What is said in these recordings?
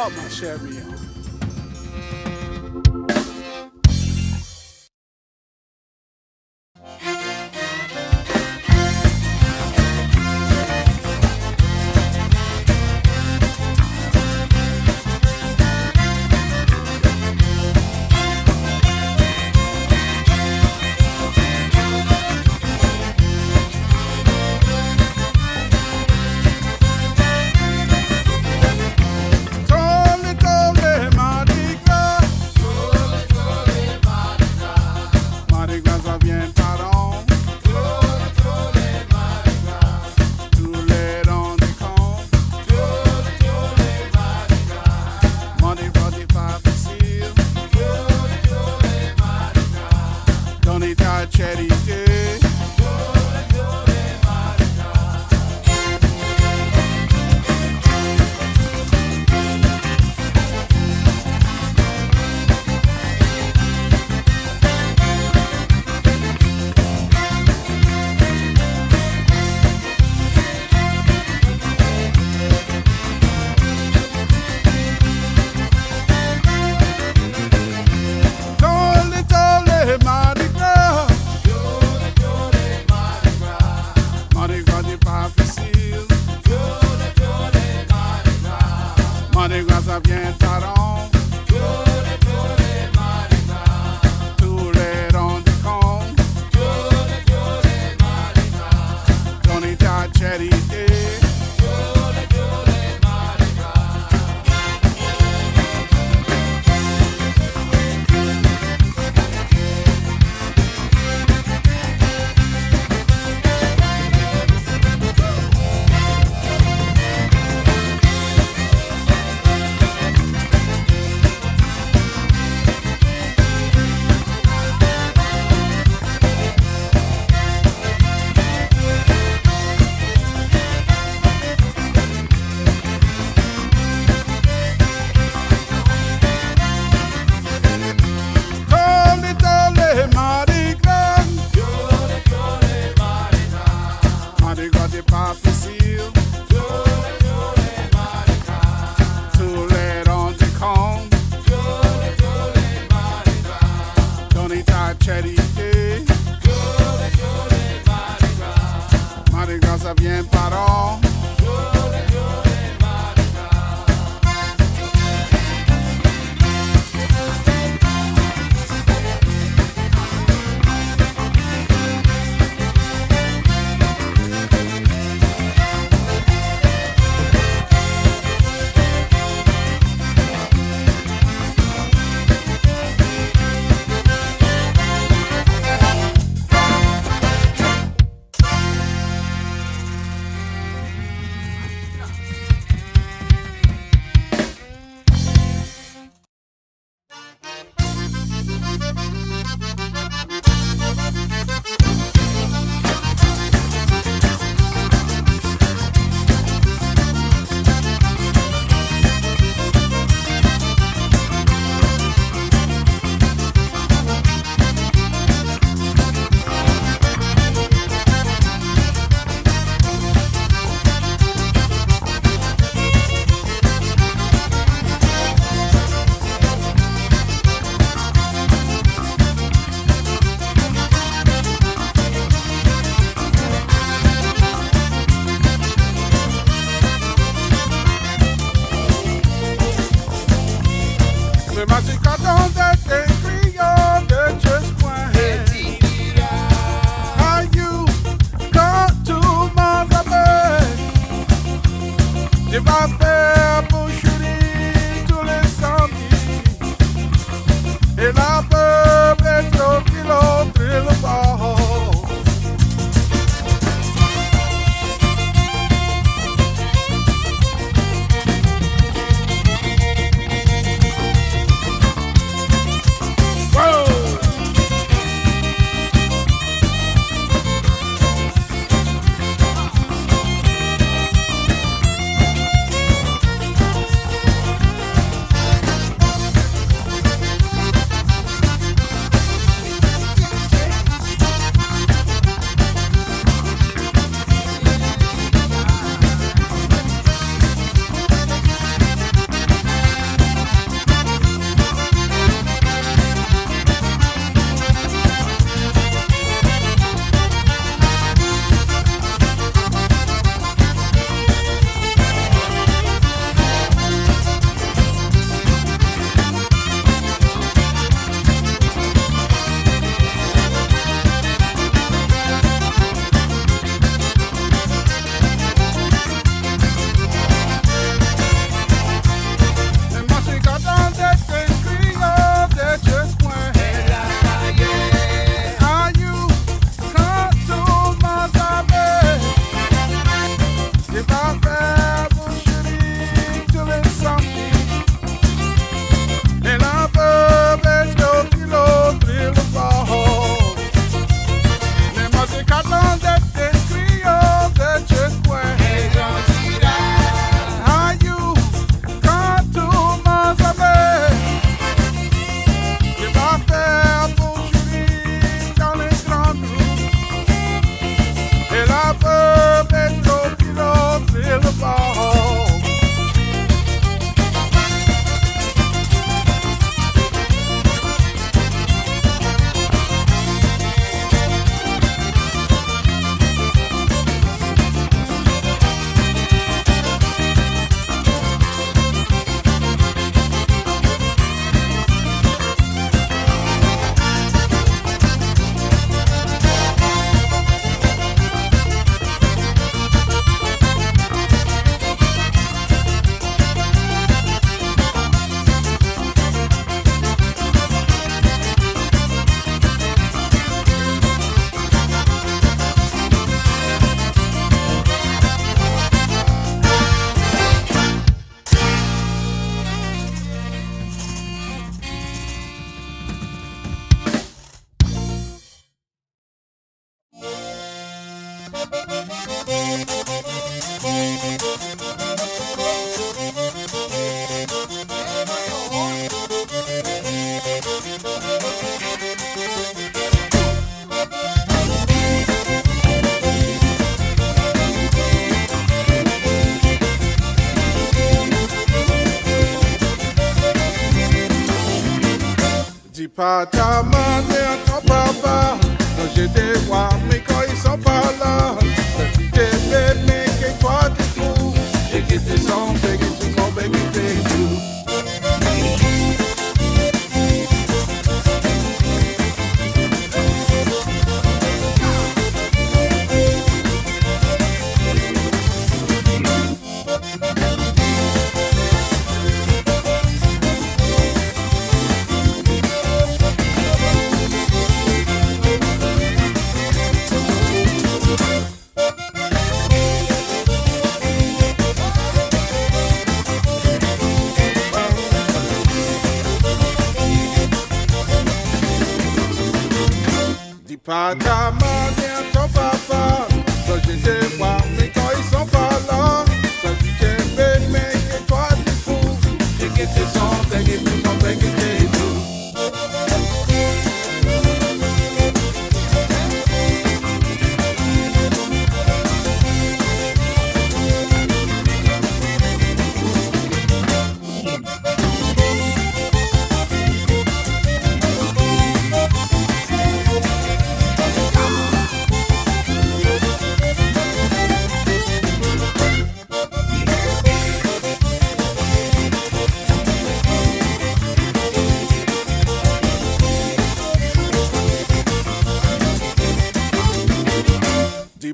Bob Macherio.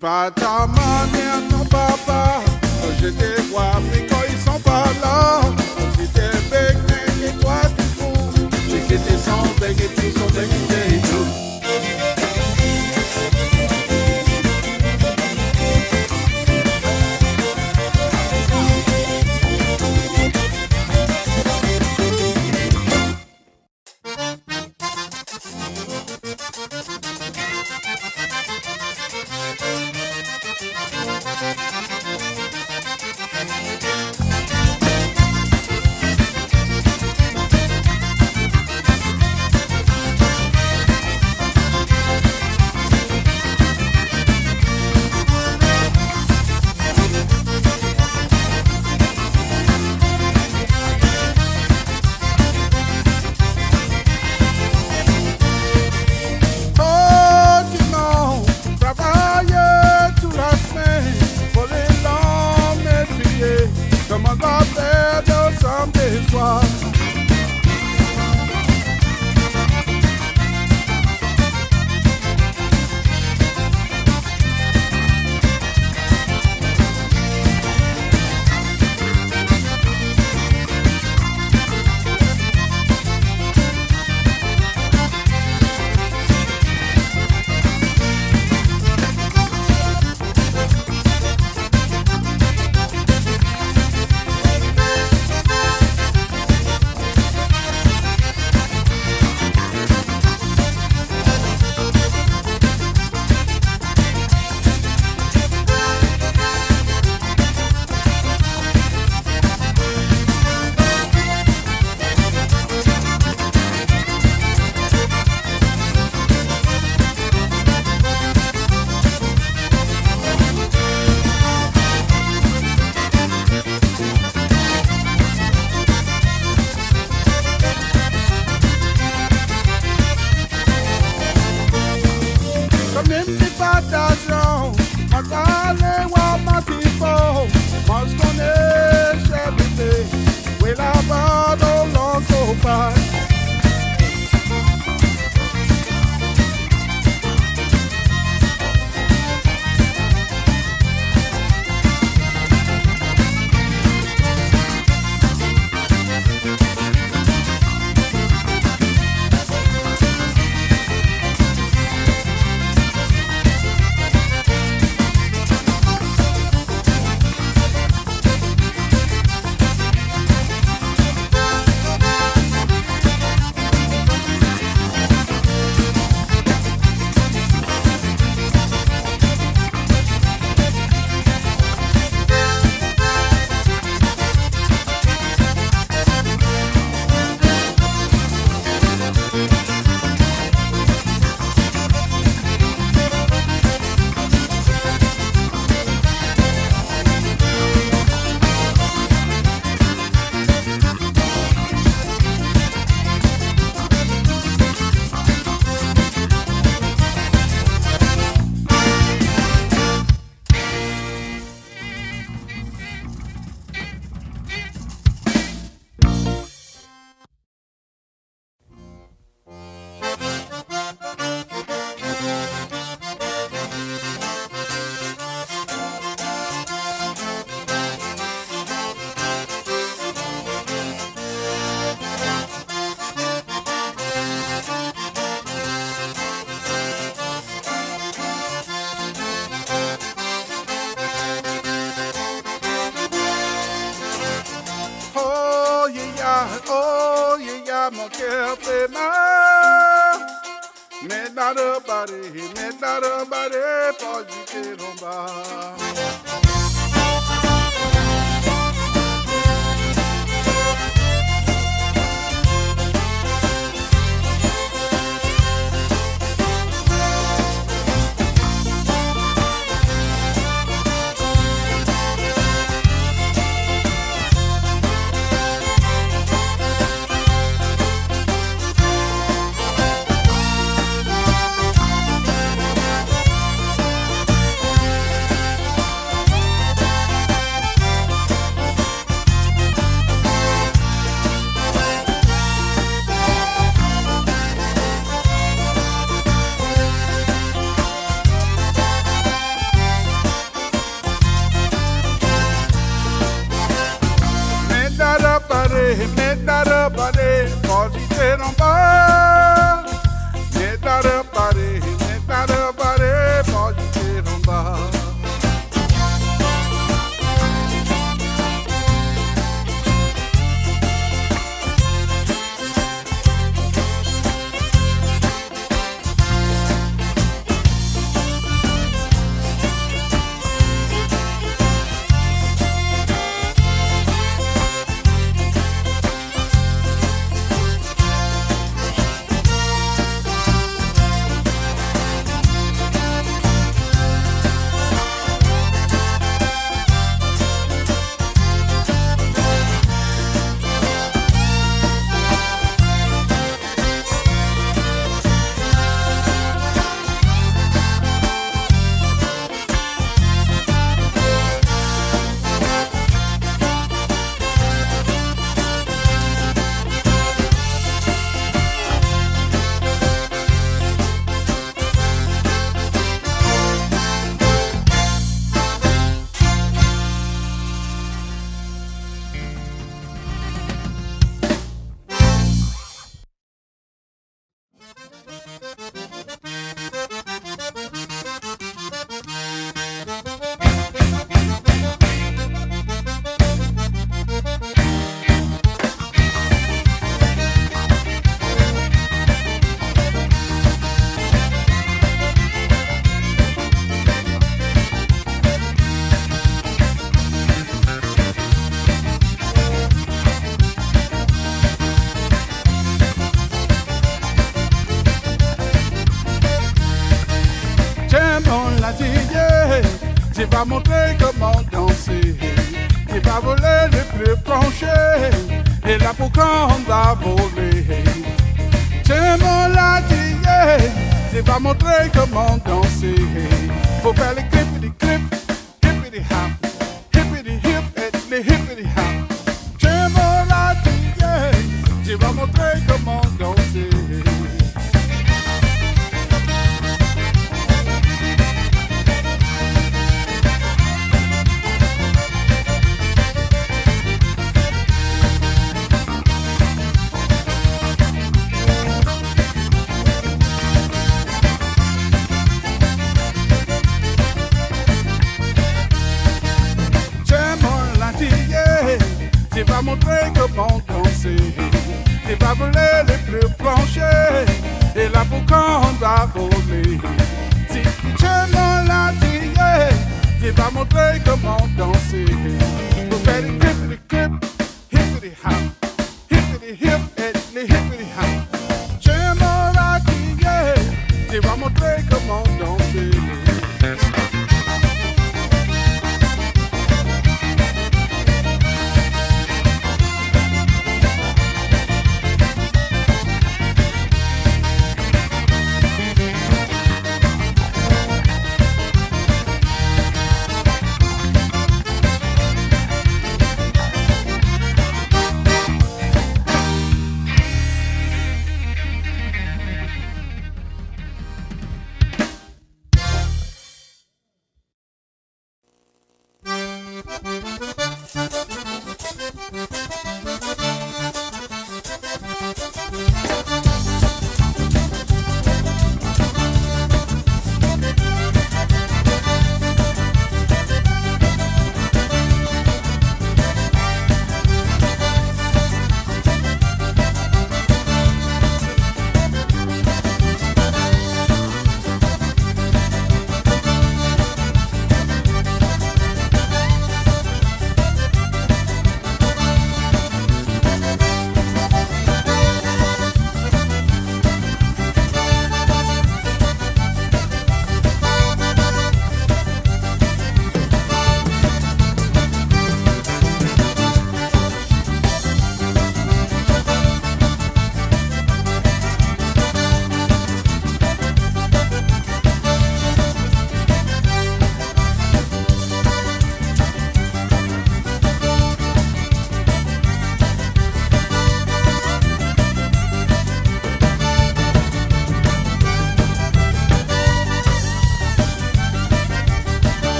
Pas ta mère, ton papa, je t'ai vois, quand ils sont pas là. Si t'es bec, et toi, tu fous, j'ai quitté sans bec et sans bec, Si tu dans la vie, tu vas montrer comment danser.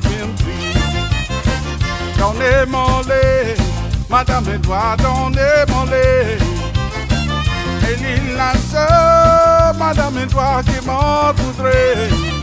cabine, please. Donnez-moi-les, madame Edouard, doigts, donnez-moi-les. Et l'île la seule, madame Edouard, qui m'en voudrait.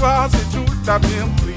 quase juntamente